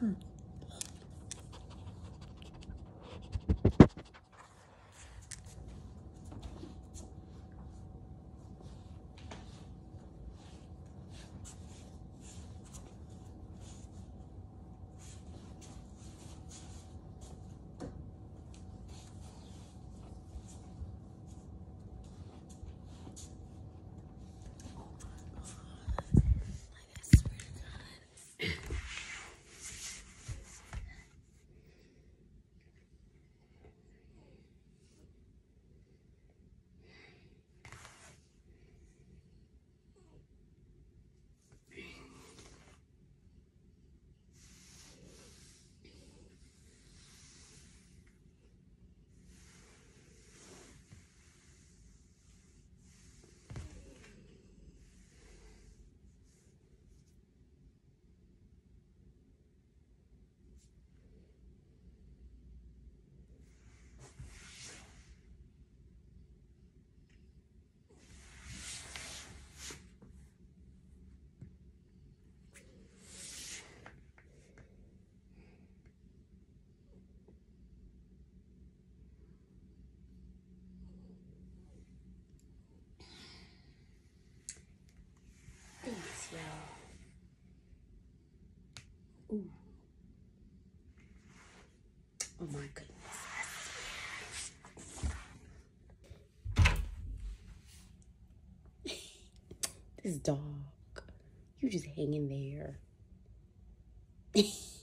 there. Oh my goodness. this dog. You just hanging there.